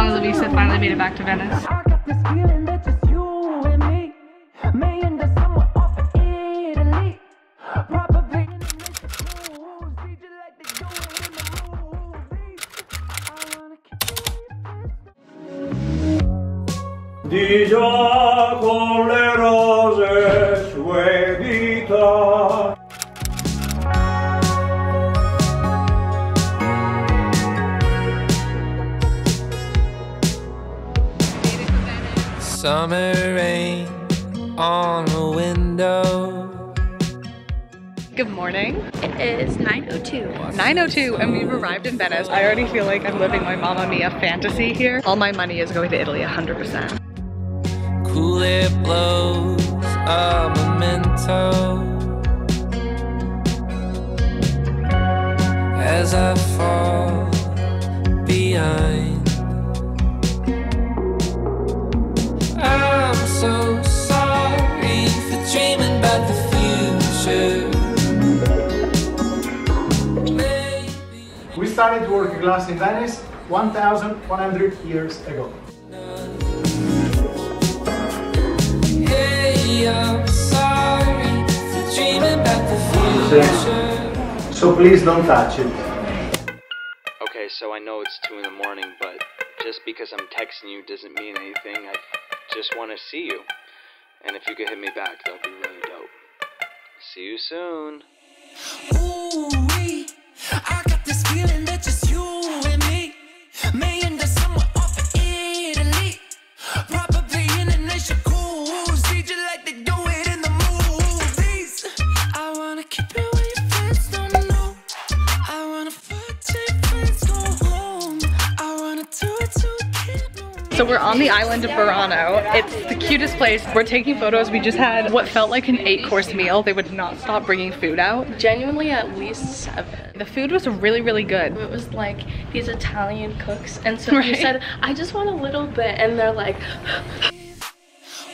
Mona Lisa finally made it back to Venice. I got this feeling that just you Summer rain on a window. Good morning. It is 9.02. 9.02 and we've arrived in Venice. I already feel like I'm living my Mamma Mia fantasy here. All my money is going to Italy 100%. Cool it blows a memento. As I fall started working glass in Venice 1,100 years ago. Hey, I'm sorry for dreaming about the future. So please don't touch it. Okay, so I know it's 2 in the morning, but just because I'm texting you doesn't mean anything. I just want to see you. And if you could hit me back, that would be really dope. See you soon. Ooh-wee, So we're on the island of Burano. It's the cutest place. We're taking photos. We just had what felt like an eight course meal. They would not stop bringing food out. Genuinely at least seven. The food was really, really good. It was like these Italian cooks. And so you Right. said, I just want a little bit. And they're like,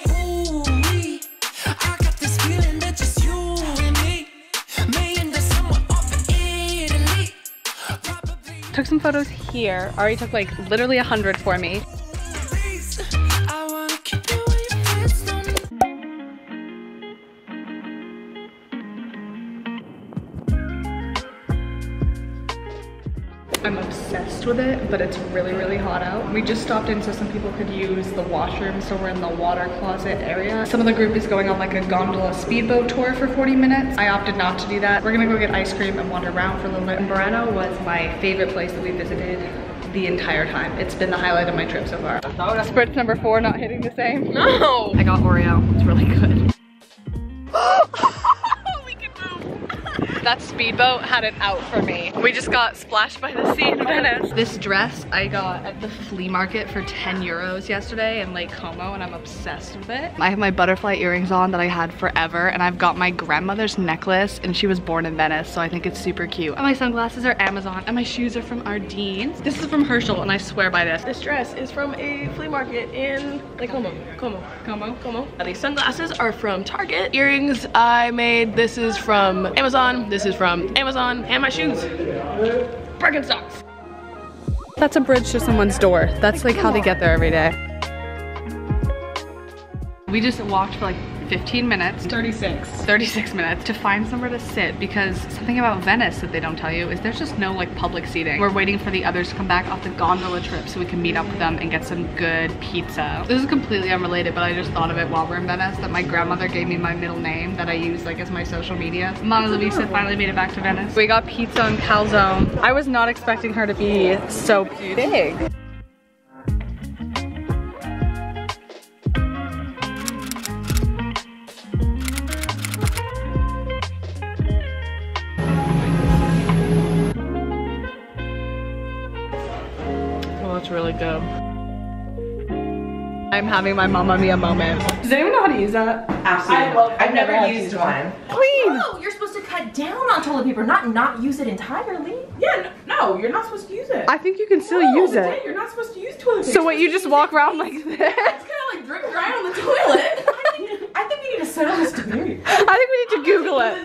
Ooh-wee, I got this feeling that just you and me may end up somewhere off of Italy. Probably Took some photos here. Ari took like literally a hundred for me. I'm obsessed with it, but it's really, really hot out. We just stopped in so some people could use the washroom, so we're in the water closet area. Some of the group is going on like a gondola speedboat tour for 40 minutes. I opted not to do that. We're gonna go get ice cream and wander around for a little bit. Burano was my favorite place that we visited the entire time. It's been the highlight of my trip so far. Spritz number four not hitting the same. No! I got Oreo, it's really good. that speedboat had it out for me. We just got splashed by the sea in Venice. This dress I got at the flea market for 10 euros yesterday in Lake Como and I'm obsessed with it. I have my butterfly earrings on that I had forever and I've got my grandmother's necklace and she was born in Venice so I think it's super cute. And my sunglasses are Amazon and my shoes are from Ardene. This is from Herschel and I swear by this. This dress is from a flea market in Lake Como. Como. Como. Como. These sunglasses are from Target. Earrings I made. This is from Amazon. This is from Amazon. And my shoes. Birkenstocks. That's a bridge to someone's door. That's like how they get there every day. We just walked for like 15 minutes. 36. 36 minutes to find somewhere to sit because something about Venice that they don't tell you is there's just no like public seating. We're waiting for the others to come back off the gondola trip so we can meet up with them and get some good pizza. This is completely unrelated, but I just thought of it while we're in Venice that my grandmother gave me my middle name that I use like as my social media. Mollie Luisa finally made it back to Venice. We got pizza and calzone. I was not expecting her to be so big. That's really good. I'm having my Mamma Mia moment. Does anyone know how to use that? Absolutely. I love- I've never I've never used used one. Clean! No, you're supposed to cut down on toilet paper, not not use it entirely. Yeah, no, you're not supposed to use it. I think you can still No, use it. then You're not supposed to use toilet paper. So what, you just walk around like this? It's kind of like drip dry on the toilet. I think we need to settle this debate. I think we need to Google it.